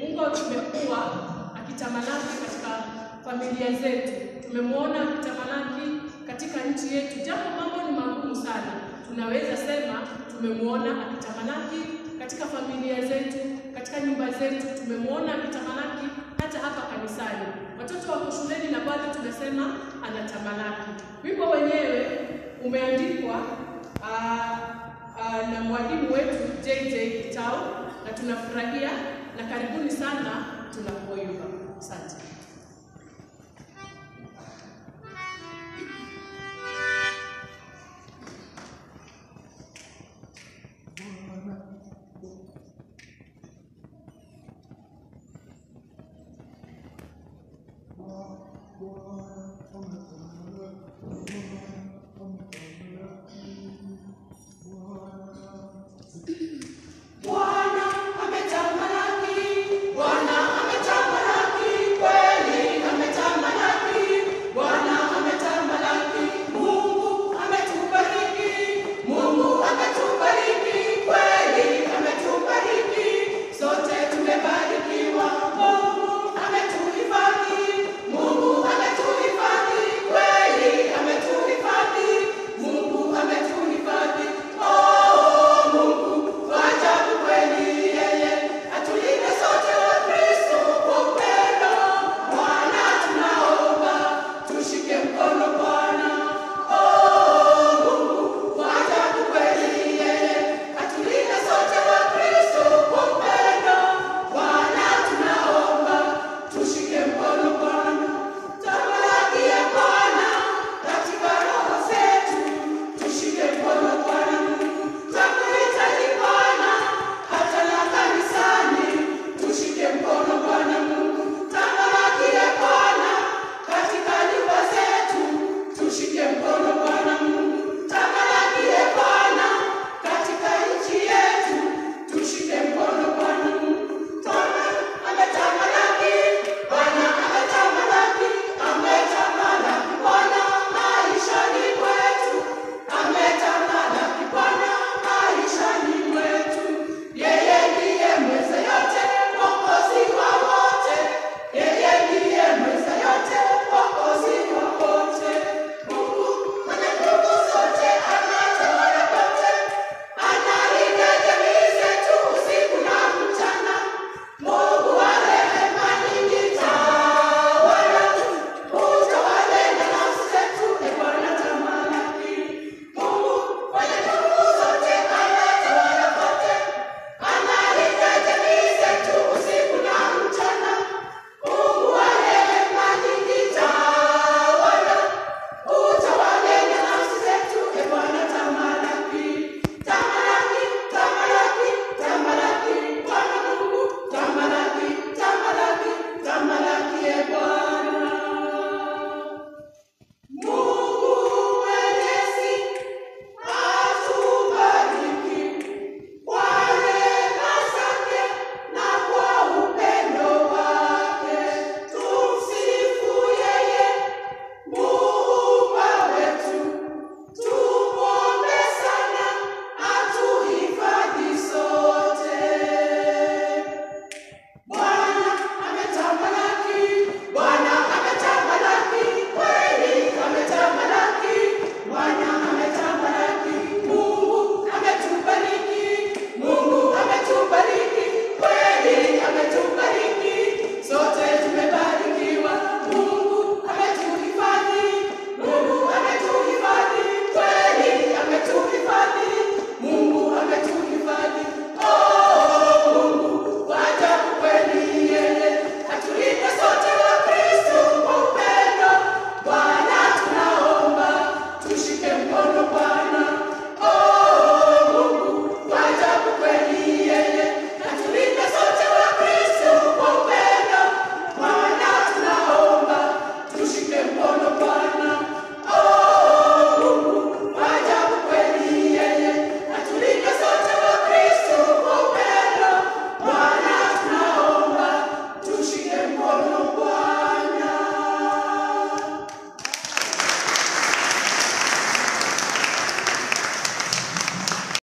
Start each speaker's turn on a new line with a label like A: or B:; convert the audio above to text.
A: Mungu tumekuwa akitamalaki katika familia zetu, tumemwona akitamalaki katika nchi yetu, japo mambo ni magumu sana, tunaweza sema tumemwona akitamalaki katika familia zetu, katika nyumba zetu, tumemwona akitamalaki hata hapa kanisani. Watoto wako shuleni na bado tunasema anatamalaki. Wimbo wenyewe umeandikwa ah, ah, na mwalimu wetu JJ Kitao na tunafurahia na karibuni sana tunapoyumba. Asante.
B: Bwana